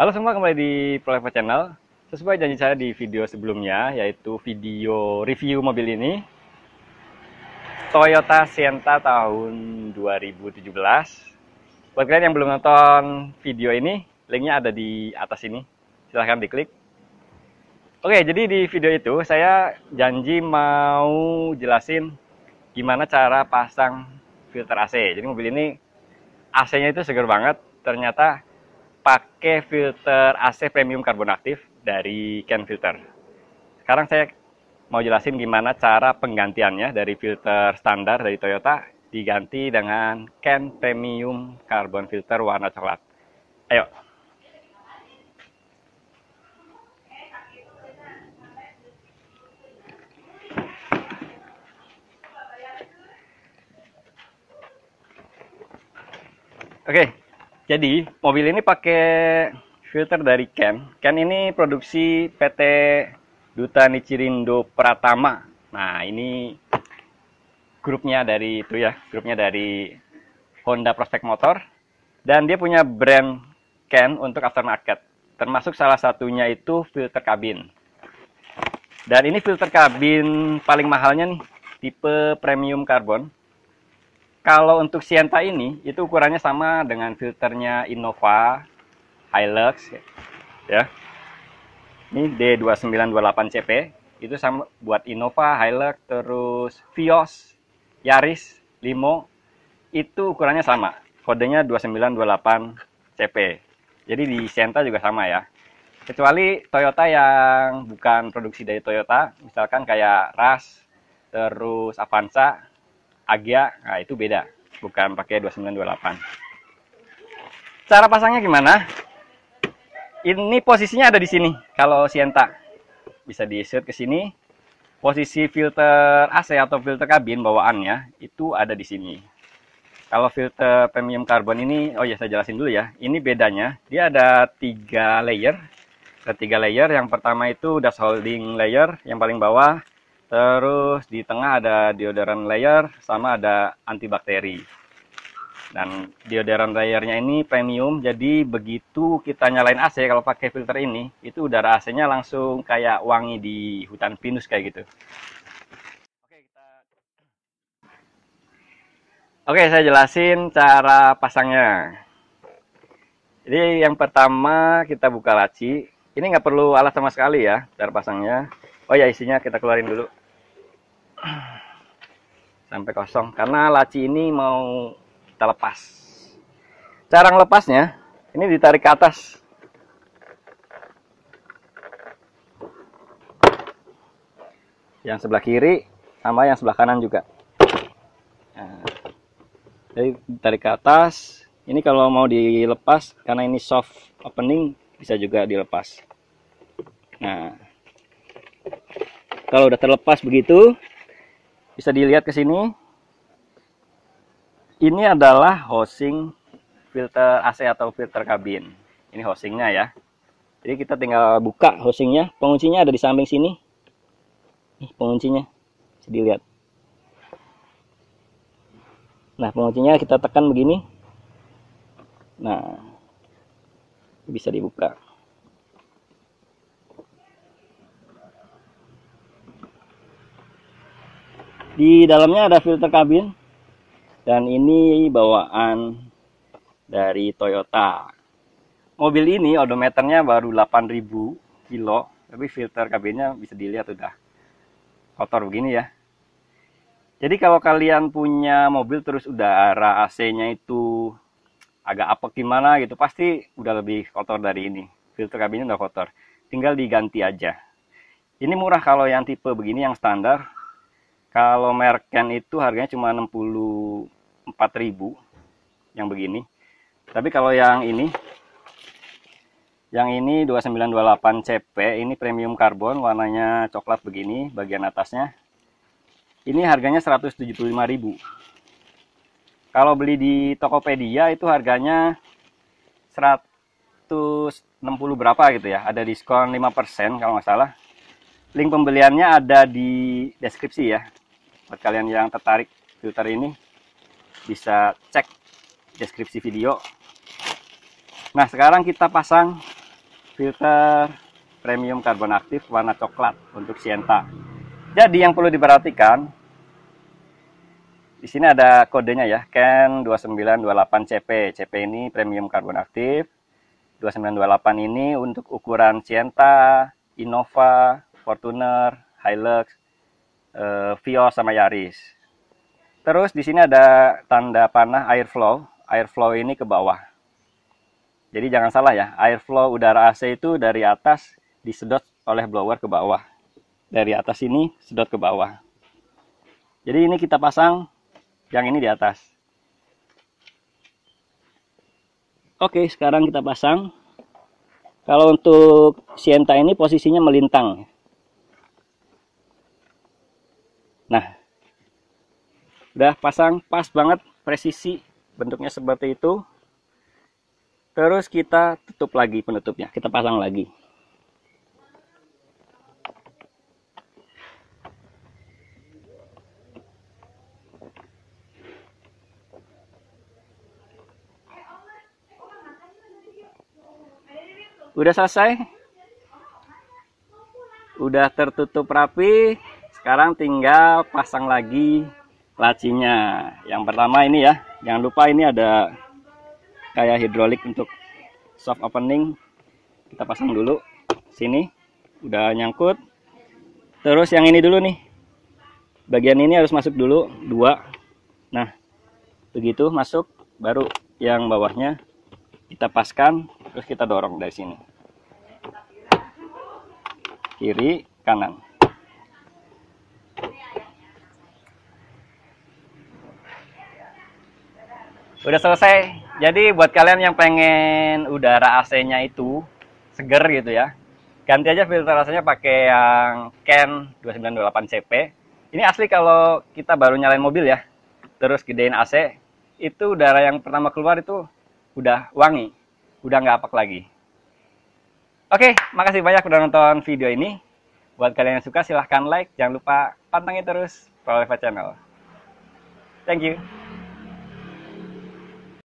Halo semua kembali di Private Channel. Sesuai janji saya di video sebelumnya, yaitu video review mobil ini. Toyota Sienna tahun 2017. Buat kalian yang belum nonton video ini, linknya ada di atas ini. Silahkan diklik. Oke, jadi di video itu saya janji mau jelasin gimana cara pasang filter AC. Jadi mobil ini AC-nya itu seger banget. Ternyata pakai filter AC premium karbon aktif dari Ken Filter. Sekarang saya mau jelasin gimana cara penggantiannya dari filter standar dari Toyota diganti dengan Ken Premium Carbon Filter warna coklat. Ayo. Oke, jadi mobil ini pakai filter dari Ken. Ken ini produksi PT Duta Nichirindo Pratama. Nah, ini grupnya dari itu ya, grupnya dari Honda Prospect Motor. Dan dia punya brand Ken untuk aftermarket. Termasuk salah satunya itu filter kabin. Dan ini filter kabin paling mahalnya nih, tipe premium carbon kalau untuk Sienta ini, itu ukurannya sama dengan filternya Innova Hilux. Ya. Ini D2928CP. Itu sama buat Innova, Hilux, terus Vios, Yaris, Limo. Itu ukurannya sama. Kodenya 2928CP. Jadi di Sienta juga sama ya. Kecuali Toyota yang bukan produksi dari Toyota, misalkan kayak RAS, terus Avanza, Agia, nah itu beda, bukan pakai 2928. Cara pasangnya gimana? Ini posisinya ada di sini. Kalau Sienta bisa di shoot ke sini. Posisi filter AC atau filter kabin bawaannya itu ada di sini. Kalau filter premium carbon ini, oh ya saya jelasin dulu ya. Ini bedanya, dia ada tiga layer. Ada tiga layer. Yang pertama itu dust holding layer, yang paling bawah Terus di tengah ada deodoran layer sama ada antibakteri. Dan deodoran layernya ini premium, jadi begitu kita nyalain AC kalau pakai filter ini, itu udara AC-nya langsung kayak wangi di hutan pinus kayak gitu. Oke, kita... Oke, saya jelasin cara pasangnya. Jadi yang pertama kita buka laci. Ini nggak perlu alat sama sekali ya cara pasangnya. Oh ya isinya kita keluarin dulu sampai kosong karena laci ini mau kita lepas. Cara lepasnya ini ditarik ke atas. Yang sebelah kiri sama yang sebelah kanan juga. Nah, jadi ditarik ke atas. Ini kalau mau dilepas karena ini soft opening bisa juga dilepas. Nah kalau udah terlepas begitu bisa dilihat ke sini. Ini adalah housing filter AC atau filter kabin. Ini housingnya ya. Jadi kita tinggal buka housingnya. Penguncinya ada di samping sini. Nih penguncinya. Bisa dilihat. Nah penguncinya kita tekan begini. Nah bisa dibuka. Di dalamnya ada filter kabin dan ini bawaan dari Toyota. Mobil ini odometernya baru 8000 kilo, tapi filter kabinnya bisa dilihat udah kotor begini ya. Jadi kalau kalian punya mobil terus udara AC-nya itu agak apa gimana gitu, pasti udah lebih kotor dari ini. Filter kabinnya udah kotor. Tinggal diganti aja. Ini murah kalau yang tipe begini yang standar kalau merek Ken itu harganya cuma 64.000 yang begini. Tapi kalau yang ini yang ini 2928 CP, ini premium karbon, warnanya coklat begini, bagian atasnya. Ini harganya 175.000. Kalau beli di Tokopedia itu harganya 160 berapa gitu ya, ada diskon 5% kalau nggak salah. Link pembeliannya ada di deskripsi ya buat kalian yang tertarik filter ini bisa cek deskripsi video nah sekarang kita pasang filter premium karbon aktif warna coklat untuk Sienta. Jadi yang perlu diperhatikan di sini ada kodenya ya, CAN 2928CP. CP ini premium karbon aktif. 2928 ini untuk ukuran Sienta, Innova, Fortuner, Hilux, eh, Vios sama Yaris. Terus di sini ada tanda panah airflow. Airflow ini ke bawah. Jadi jangan salah ya, airflow udara AC itu dari atas disedot oleh blower ke bawah. Dari atas ini sedot ke bawah. Jadi ini kita pasang yang ini di atas. Oke, sekarang kita pasang. Kalau untuk Sienta ini posisinya melintang. Nah, udah pasang pas banget presisi bentuknya seperti itu. Terus kita tutup lagi penutupnya, kita pasang lagi. Udah selesai? Udah tertutup rapi. Sekarang tinggal pasang lagi lacinya. Yang pertama ini ya, jangan lupa ini ada kayak hidrolik untuk soft opening. Kita pasang dulu sini. Udah nyangkut. Terus yang ini dulu nih. Bagian ini harus masuk dulu dua. Nah, begitu masuk baru yang bawahnya kita paskan terus kita dorong dari sini kiri, kanan. Udah selesai. Jadi buat kalian yang pengen udara AC-nya itu seger gitu ya. Ganti aja filter AC-nya pakai yang Ken 2928 CP. Ini asli kalau kita baru nyalain mobil ya. Terus gedein AC, itu udara yang pertama keluar itu udah wangi. Udah nggak apek lagi. Oke, makasih banyak udah nonton video ini. Buat kalian yang suka silahkan like, jangan lupa pantengin terus Proleva Channel. Thank you.